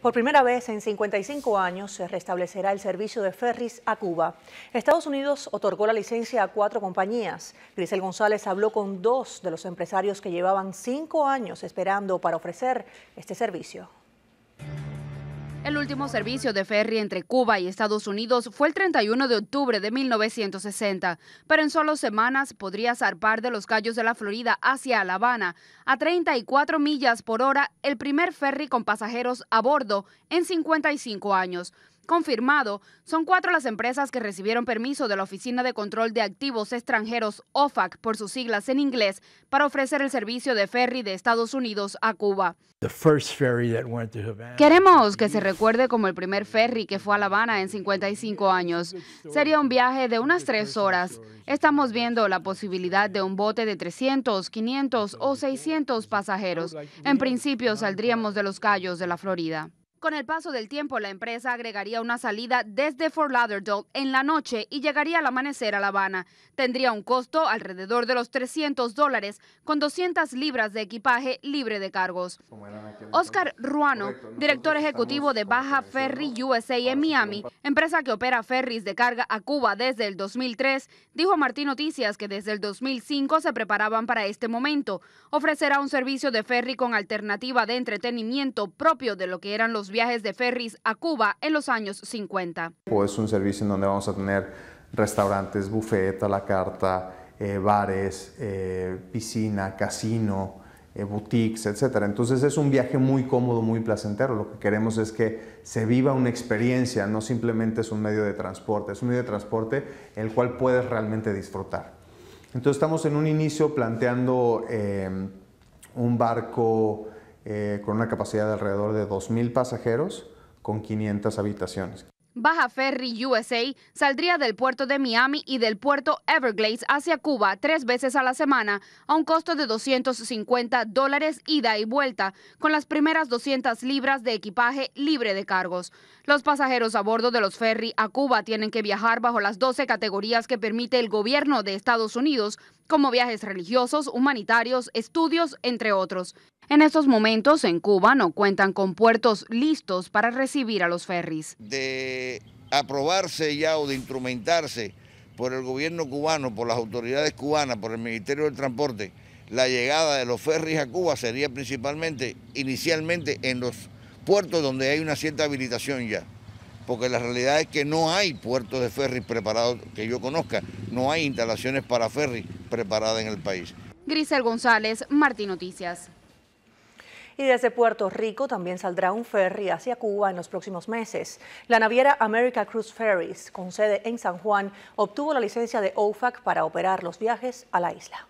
Por primera vez en 55 años se restablecerá el servicio de ferries a Cuba. Estados Unidos otorgó la licencia a cuatro compañías. Grisel González habló con dos de los empresarios que llevaban cinco años esperando para ofrecer este servicio. El último servicio de ferry entre Cuba y Estados Unidos fue el 31 de octubre de 1960, pero en solo semanas podría zarpar de los Cayos de la Florida hacia La Habana a 34 millas por hora el primer ferry con pasajeros a bordo en 55 años confirmado, son cuatro las empresas que recibieron permiso de la Oficina de Control de Activos Extranjeros, OFAC, por sus siglas en inglés, para ofrecer el servicio de ferry de Estados Unidos a Cuba. Queremos que se recuerde como el primer ferry que fue a La Habana en 55 años. Sería un viaje de unas tres horas. Estamos viendo la posibilidad de un bote de 300, 500 o 600 pasajeros. En principio saldríamos de los Cayos de la Florida. Con el paso del tiempo, la empresa agregaría una salida desde Fort Lauderdale en la noche y llegaría al amanecer a La Habana. Tendría un costo alrededor de los 300 dólares, con 200 libras de equipaje libre de cargos. Oscar Ruano, director ejecutivo de Baja Ferry USA en Miami, empresa que opera ferries de carga a Cuba desde el 2003, dijo a Martín Noticias que desde el 2005 se preparaban para este momento. Ofrecerá un servicio de ferry con alternativa de entretenimiento propio de lo que eran los viajes de ferries a Cuba en los años 50. Es un servicio en donde vamos a tener restaurantes, buffet a la carta, eh, bares, eh, piscina, casino, eh, boutiques, etc. Entonces es un viaje muy cómodo, muy placentero. Lo que queremos es que se viva una experiencia, no simplemente es un medio de transporte, es un medio de transporte el cual puedes realmente disfrutar. Entonces estamos en un inicio planteando un barco eh, con una capacidad de alrededor de 2.000 pasajeros con 500 habitaciones. Baja Ferry USA saldría del puerto de Miami y del puerto Everglades hacia Cuba tres veces a la semana a un costo de 250 dólares ida y vuelta, con las primeras 200 libras de equipaje libre de cargos. Los pasajeros a bordo de los ferry a Cuba tienen que viajar bajo las 12 categorías que permite el gobierno de Estados Unidos, como viajes religiosos, humanitarios, estudios, entre otros. En estos momentos en Cuba no cuentan con puertos listos para recibir a los ferries. Aprobarse ya o de instrumentarse por el gobierno cubano, por las autoridades cubanas, por el Ministerio del Transporte, la llegada de los ferries a Cuba sería principalmente, inicialmente, en los puertos donde hay una cierta habilitación ya. Porque la realidad es que no hay puertos de ferries preparados que yo conozca, no hay instalaciones para ferries preparadas en el país. Grisel González, Martín Noticias. Y desde Puerto Rico también saldrá un ferry hacia Cuba en los próximos meses. La naviera America Cruise Ferries, con sede en San Juan, obtuvo la licencia de OFAC para operar los viajes a la isla.